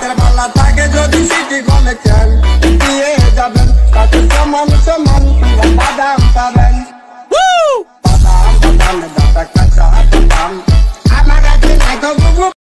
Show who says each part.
Speaker 1: te van la tarde yo decidí comercial y ella ven está tu chamán chamán y la madame está bien woo! madame madame me da la cacha a tu pan I'm a rockin' like a woo-woo